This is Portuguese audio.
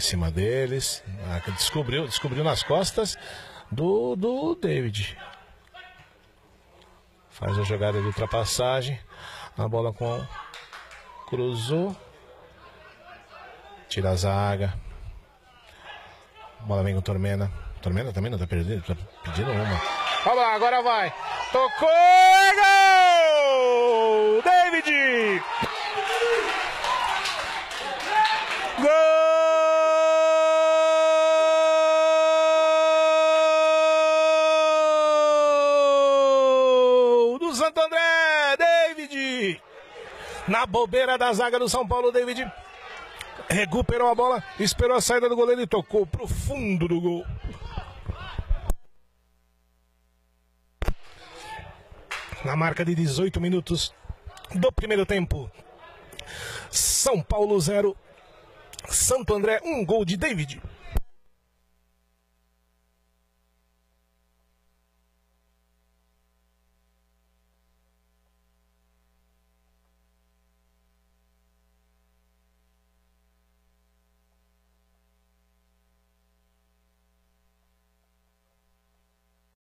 cima deles. Descobriu, descobriu nas costas do, do David. Faz a jogada de ultrapassagem. A bola com. Cruzou. Tira a zaga. Bola vem com Tormenta. Tormenta também não tá perdendo, tá pedindo uma. Vamos lá, agora vai. Tocou! É gol! David! Gol! Do Santo André, David! Na bobeira da zaga do São Paulo, David recuperou a bola, esperou a saída do goleiro e tocou pro fundo do gol. Na marca de 18 minutos do primeiro tempo. São Paulo 0, Santo André, um gol de David.